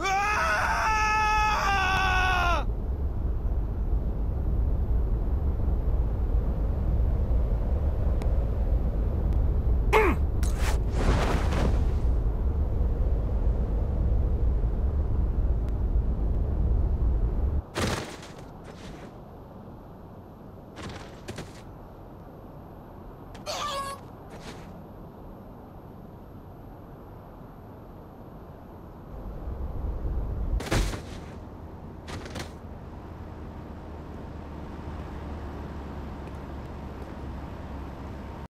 Ah!